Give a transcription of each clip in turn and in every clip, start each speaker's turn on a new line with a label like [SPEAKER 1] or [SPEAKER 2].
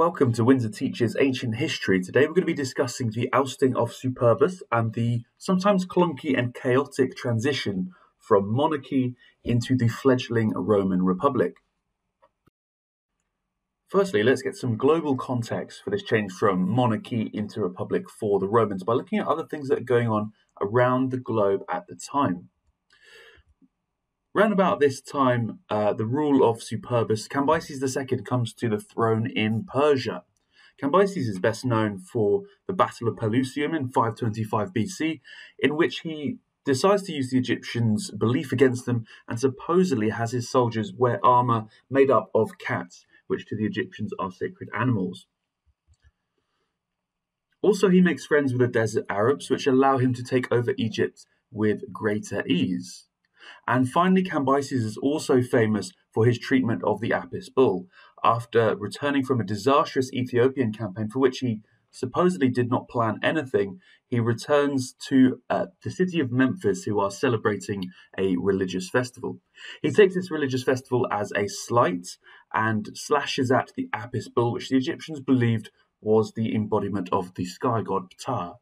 [SPEAKER 1] Welcome to Windsor Teaches Ancient History. Today we're going to be discussing the ousting of Superbus and the sometimes clunky and chaotic transition from monarchy into the fledgling Roman Republic. Firstly, let's get some global context for this change from monarchy into republic for the Romans by looking at other things that are going on around the globe at the time. Round about this time, uh, the rule of Superbus, Cambyses II comes to the throne in Persia. Cambyses is best known for the Battle of Pelusium in 525 BC, in which he decides to use the Egyptians' belief against them and supposedly has his soldiers wear armor made up of cats, which to the Egyptians are sacred animals. Also, he makes friends with the desert Arabs, which allow him to take over Egypt with greater ease. And finally, Cambyses is also famous for his treatment of the Apis bull. After returning from a disastrous Ethiopian campaign for which he supposedly did not plan anything, he returns to uh, the city of Memphis, who are celebrating a religious festival. He takes this religious festival as a slight and slashes at the Apis bull, which the Egyptians believed was the embodiment of the sky god Ptah.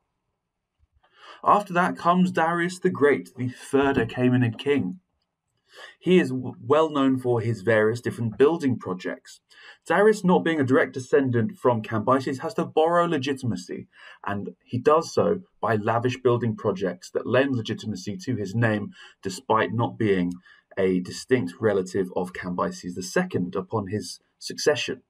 [SPEAKER 1] After that comes Darius the Great, the third Achaemenid king. He is well known for his various different building projects. Darius, not being a direct descendant from Cambyses, has to borrow legitimacy, and he does so by lavish building projects that lend legitimacy to his name despite not being a distinct relative of Cambyses II upon his succession.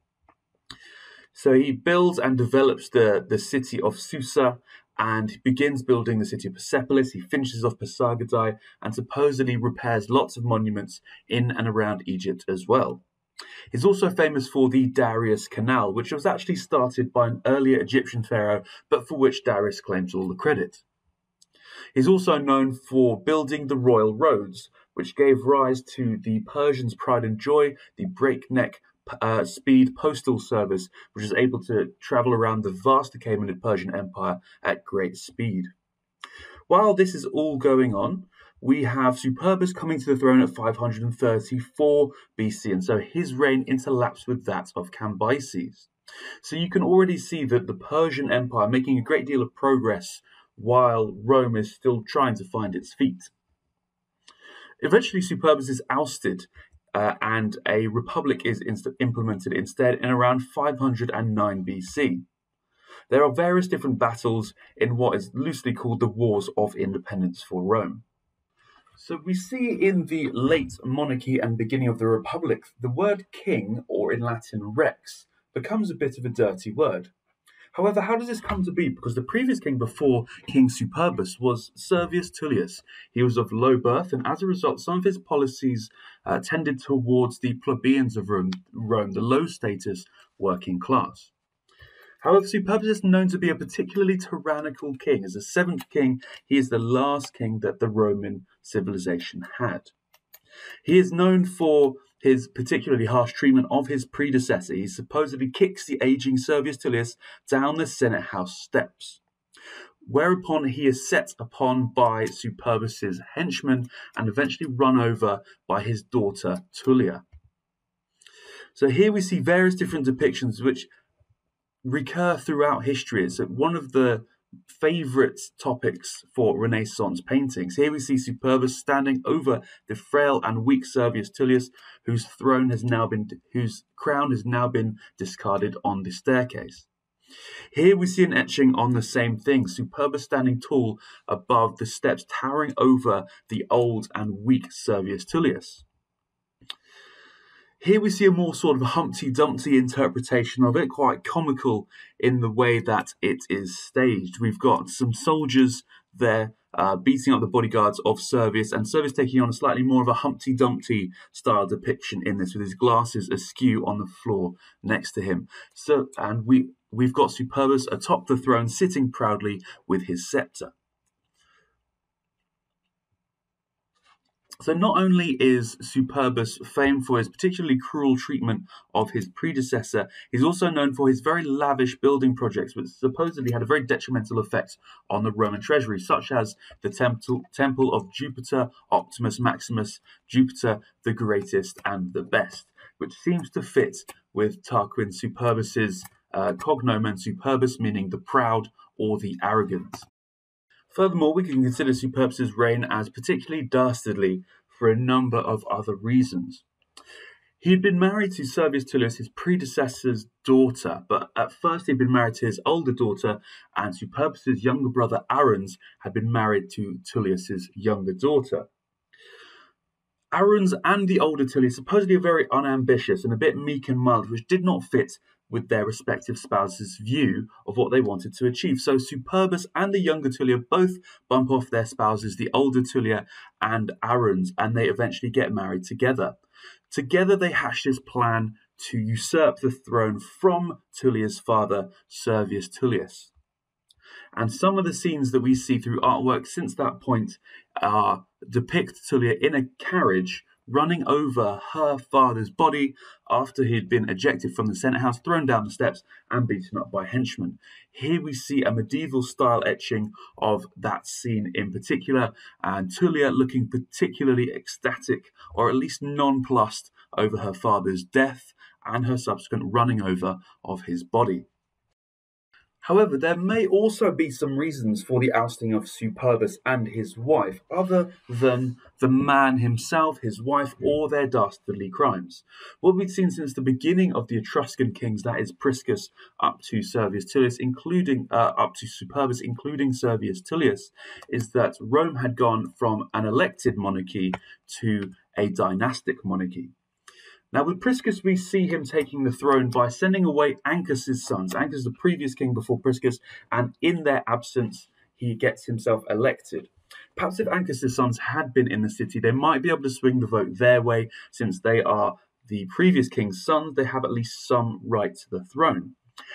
[SPEAKER 1] So he builds and develops the, the city of Susa and he begins building the city of Persepolis. He finishes off Pasargadae and supposedly repairs lots of monuments in and around Egypt as well. He's also famous for the Darius Canal, which was actually started by an earlier Egyptian pharaoh, but for which Darius claims all the credit. He's also known for building the royal roads, which gave rise to the Persians' pride and joy, the breakneck uh, speed postal service, which is able to travel around the vast Achaemenid Persian Empire at great speed. While this is all going on, we have Superbus coming to the throne at 534 BC, and so his reign interlaps with that of Cambyses. So you can already see that the Persian Empire making a great deal of progress while Rome is still trying to find its feet. Eventually, Superbus is ousted uh, and a republic is inst- implemented instead in around 509 BC. There are various different battles in what is loosely called the Wars of Independence for Rome. So we see in the late monarchy and beginning of the republic, the word king, or in Latin rex, becomes a bit of a dirty word. However, how does this come to be? Because the previous king before King Superbus was Servius Tullius. He was of low birth, and as a result, some of his policies uh, tended towards the plebeians of Rome, Rome, the low status working class. However, Superbus is known to be a particularly tyrannical king. As the seventh king, he is the last king that the Roman civilization had. He is known for his particularly harsh treatment of his predecessor. He supposedly kicks the aging Servius Tullius down the Senate House steps. Whereupon he is set upon by Superbus's henchmen and eventually run over by his daughter Tullia. So here we see various different depictions which recur throughout history. It's one of the favorite topics for Renaissance paintings. Here we see Superbus standing over the frail and weak Servius Tullius, whose throne has now been, whose crown has now been discarded on the staircase. Here we see an etching on the same thing, Superbus standing tall above the steps, towering over the old and weak Servius Tullius. Here we see a more sort of Humpty Dumpty interpretation of it, quite comical in the way that it is staged. We've got some soldiers there uh, beating up the bodyguards of Servius, and Servius taking on a slightly more of a Humpty Dumpty style depiction in this, with his glasses askew on the floor next to him. So, and we we've got Superbus atop the throne, sitting proudly with his scepter. So, not only is Superbus famed for his particularly cruel treatment of his predecessor, he's also known for his very lavish building projects, which supposedly had a very detrimental effect on the Roman treasury, such as the temple, temple of Jupiter Optimus Maximus, Jupiter the greatest and the best, which seems to fit with Tarquin Superbus's uh, cognomen Superbus, meaning the proud or the arrogant. Furthermore, we can consider Superbus's reign as particularly dastardly for a number of other reasons. He had been married to Servius Tullius, his predecessor's daughter, but at first he'd been married to his older daughter, and Superbus's younger brother Arruns had been married to Tullius's younger daughter. Arruns and the older Tullius supposedly are very unambitious and a bit meek and mild, which did not fit with their respective spouses' view of what they wanted to achieve. So Superbus and the younger Tullia both bump off their spouses, the older Tullia and Arruns, and they eventually get married together. Together they hash this plan to usurp the throne from Tullia's father, Servius Tullius. And some of the scenes that we see through artwork since that point are depict Tullia in a carriage running over her father's body after he'd been ejected from the Senate House, thrown down the steps, and beaten up by henchmen. Here we see a medieval style etching of that scene in particular, and Tullia looking particularly ecstatic, or at least nonplussed, over her father's death and her subsequent running over of his body. However, there may also be some reasons for the ousting of Superbus and his wife, other than the man himself, his wife, or their dastardly crimes. What we've seen since the beginning of the Etruscan kings, that is Priscus up to Servius Tullius, including uh, up to Superbus, including Servius Tullius, is that Rome had gone from an elected monarchy to a dynastic monarchy. Now, with Priscus, we see him taking the throne by sending away Ancus's sons. Ancus, the previous king before Priscus, and in their absence, he gets himself elected. Perhaps if Ancus's sons had been in the city, they might be able to swing the vote their way, since they are the previous king's sons, they have at least some right to the throne.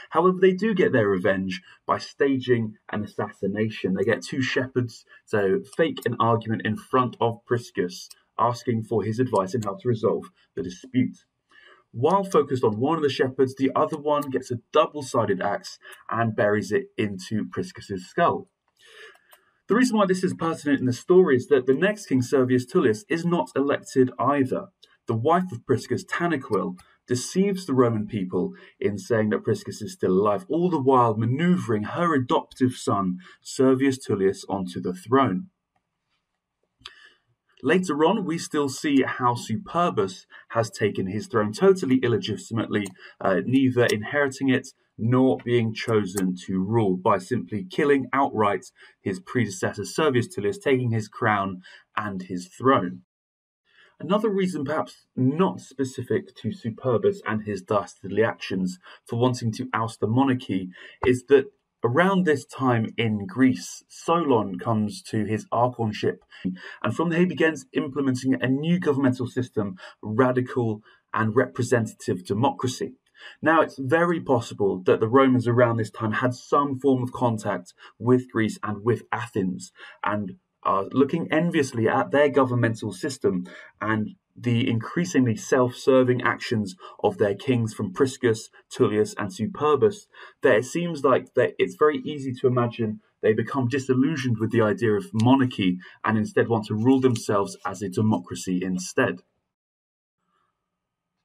[SPEAKER 1] However, they do get their revenge by staging an assassination. They get two shepherds to fake an argument in front of Priscus asking for his advice in how to resolve the dispute. While focused on one of the shepherds, the other one gets a double sided axe and buries it into Priscus's skull. The reason why this is pertinent in the story is that the next king, Servius Tullius, is not elected either. The wife of Priscus, Tanaquil, deceives the Roman people in saying that Priscus is still alive, all the while maneuvering her adoptive son, Servius Tullius, onto the throne. Later on, we still see how Superbus has taken his throne totally illegitimately, uh, neither inheriting it nor being chosen to rule by simply killing outright his predecessor Servius Tullius, taking his crown and his throne. Another reason, perhaps not specific to Superbus and his dastardly actions for wanting to oust the monarchy, is that Around this time in Greece, Solon comes to his archonship, and from there he begins implementing a new governmental system, radical and representative democracy. Now, it's very possible that the Romans around this time had some form of contact with Greece and with Athens, and are looking enviously at their governmental system and the increasingly self serving actions of their kings from Priscus, Tullius, and Superbus, that it seems like that it's very easy to imagine they become disillusioned with the idea of monarchy and instead want to rule themselves as a democracy instead.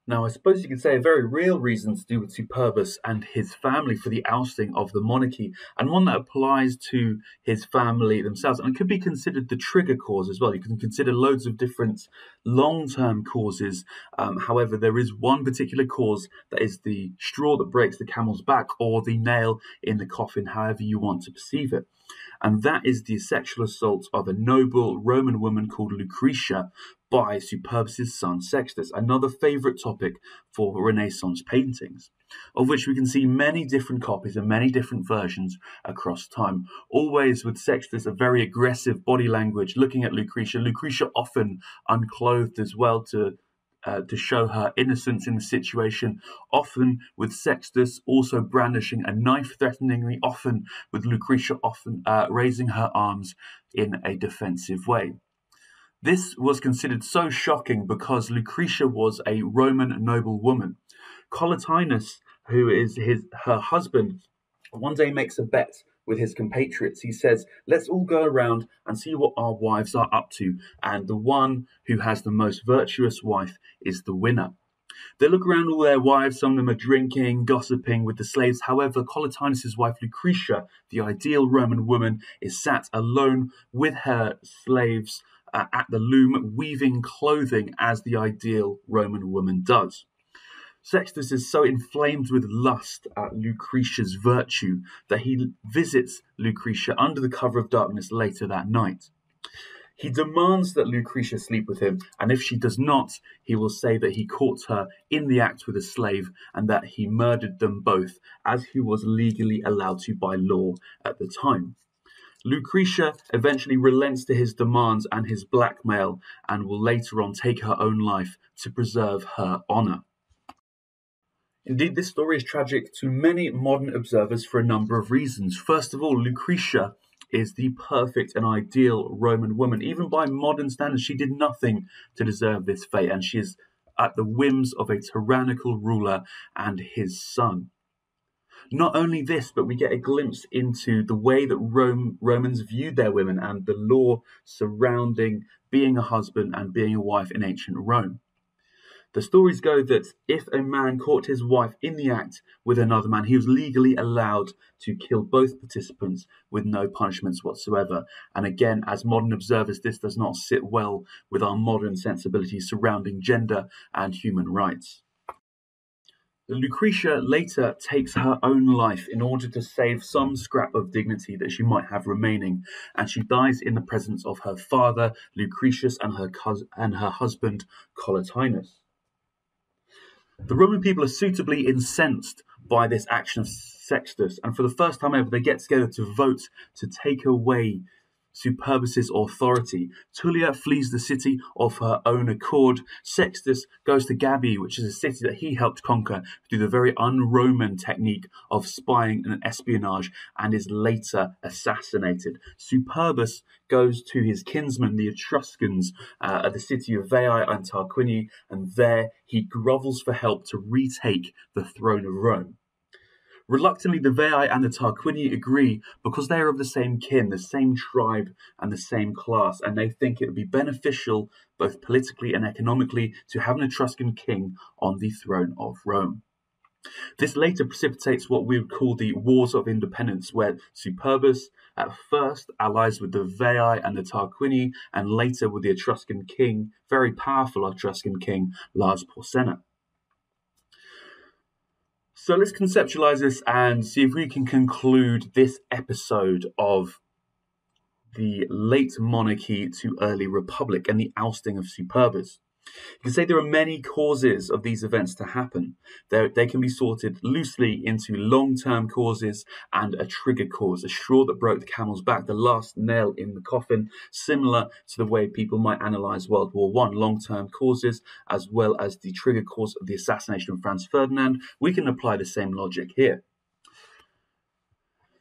[SPEAKER 1] Now, I suppose you could say a very real reason to do with Superbus and his family for the ousting of the monarchy, and one that applies to his family themselves, and it could be considered the trigger cause as well. You can consider loads of different long term causes. Um, however, there is one particular cause that is the straw that breaks the camel's back, or the nail in the coffin, however you want to perceive it and that is the sexual assault of a noble Roman woman called Lucretia by Superbus's son Sextus, another favourite topic for Renaissance paintings, of which we can see many different copies and many different versions across time. Always with Sextus, a very aggressive body language, looking at Lucretia. Lucretia often unclothed as well to uh, to show her innocence in the situation, often with Sextus also brandishing a knife threateningly, often with Lucretia often uh, raising her arms in a defensive way. This was considered so shocking because Lucretia was a Roman noblewoman. Collatinus, who is his her husband, one day makes a bet with his compatriots. He says, Let's all go around and see what our wives are up to, and the one who has the most virtuous wife is the winner. They look around all their wives, some of them are drinking, gossiping with the slaves. However, Collatinus' wife Lucretia, the ideal Roman woman, is sat alone with her slaves uh, at the loom, weaving clothing as the ideal Roman woman does. Sextus is so inflamed with lust at Lucretia's virtue that he visits Lucretia under the cover of darkness later that night. He demands that Lucretia sleep with him, and if she does not, he will say that he caught her in the act with a slave and that he murdered them both, as he was legally allowed to by law at the time. Lucretia eventually relents to his demands and his blackmail and will later on take her own life to preserve her honour. Indeed, this story is tragic to many modern observers for a number of reasons. First of all, Lucretia is the perfect and ideal Roman woman. Even by modern standards, she did nothing to deserve this fate, and she is at the whims of a tyrannical ruler and his son. Not only this, but we get a glimpse into the way that Rome, Romans viewed their women and the law surrounding being a husband and being a wife in ancient Rome. The stories go that if a man caught his wife in the act with another man, he was legally allowed to kill both participants with no punishments whatsoever. And again, as modern observers, this does not sit well with our modern sensibilities surrounding gender and human rights. Lucretia later takes her own life in order to save some scrap of dignity that she might have remaining, and she dies in the presence of her father Lucretius and her cousin, and her husband Collatinus. The Roman people are suitably incensed by this action of Sextus, and for the first time ever, they get together to vote to take away Superbus's authority. Tullia flees the city of her own accord. Sextus goes to Gabii, which is a city that he helped conquer through the very un-Roman technique of spying and espionage, and is later assassinated. Superbus goes to his kinsmen, the Etruscans, uh, at the city of Veii and Tarquinii, and there he grovels for help to retake the throne of Rome. Reluctantly, the Veii and the Tarquinii agree because they are of the same kin, the same tribe, and the same class, and they think it would be beneficial, both politically and economically, to have an Etruscan king on the throne of Rome. This later precipitates what we would call the Wars of Independence, where Superbus at first allies with the Veii and the Tarquinii, and later with the Etruscan king, very powerful Etruscan king, Lars Porsena. So let's conceptualize this and see if we can conclude this episode of the late monarchy to early republic and the ousting of Superbus. You can say there are many causes of these events to happen. They're, they can be sorted loosely into long term causes and a trigger cause, a straw that broke the camel's back, the last nail in the coffin, similar to the way people might analyze World War One, long term causes, as well as the trigger cause of the assassination of Franz Ferdinand. We can apply the same logic here.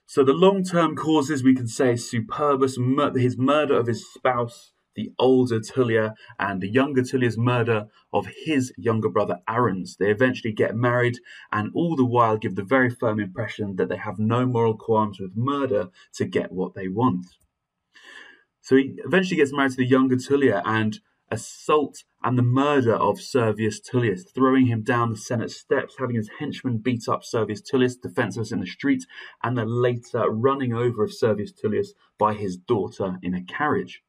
[SPEAKER 1] So the long term causes, we can say Superbus, his murder of his spouse, the older Tullia and the younger Tullia's murder of his younger brother Arruns. They eventually get married and all the while give the very firm impression that they have no moral qualms with murder to get what they want. So he eventually gets married to the younger Tullia and assault and the murder of Servius Tullius, throwing him down the Senate steps, having his henchmen beat up Servius Tullius, defenseless in the street, and the later running over of Servius Tullius by his daughter in a carriage.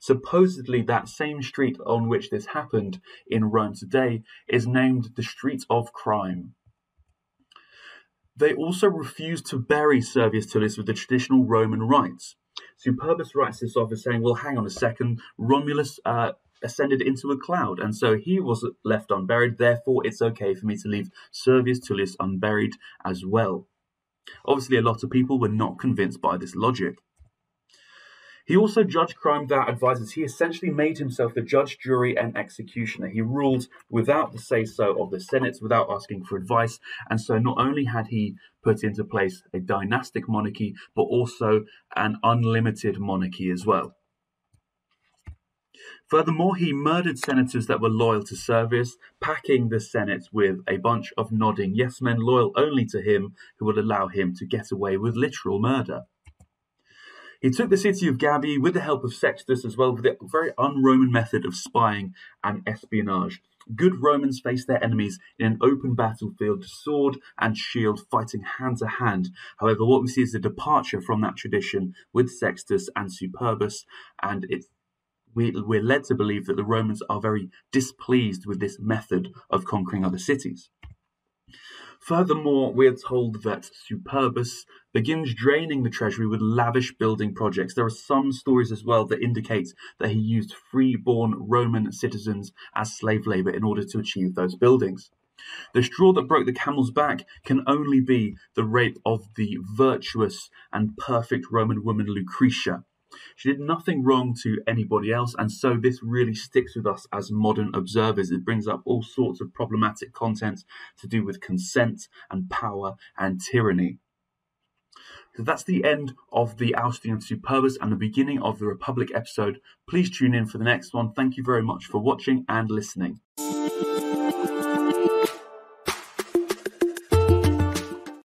[SPEAKER 1] Supposedly, that same street on which this happened in Rome today is named the Street of Crime. They also refused to bury Servius Tullius with the traditional Roman rites. Superbus writes this off as saying, well, hang on a second, Romulus uh, ascended into a cloud, and so he was left unburied, therefore it's okay for me to leave Servius Tullius unburied as well. Obviously, a lot of people were not convinced by this logic. He also judged crime without advisors. He essentially made himself the judge, jury, and executioner. He ruled without the say so of the Senate, without asking for advice. And so, not only had he put into place a dynastic monarchy, but also an unlimited monarchy as well. Furthermore, he murdered senators that were loyal to Servius, packing the Senate with a bunch of nodding yes men loyal only to him who would allow him to get away with literal murder. He took the city of Gabii with the help of Sextus as well, with a very un Roman method of spying and espionage. Good Romans faced their enemies in an open battlefield, sword and shield, fighting hand to hand. However, what we see is a departure from that tradition with Sextus and Superbus, and it's we, we're led to believe that the Romans are very displeased with this method of conquering other cities. Furthermore, we are told that Superbus begins draining the treasury with lavish building projects. There are some stories as well that indicate that he used free-born Roman citizens as slave labor in order to achieve those buildings. The straw that broke the camel's back can only be the rape of the virtuous and perfect Roman woman Lucretia, she did nothing wrong to anybody else, and so this really sticks with us as modern observers. It brings up all sorts of problematic content to do with consent and power and tyranny. So that's the end of the ousting of Superbus and the beginning of the Republic episode. Please tune in for the next one. Thank you very much for watching and listening.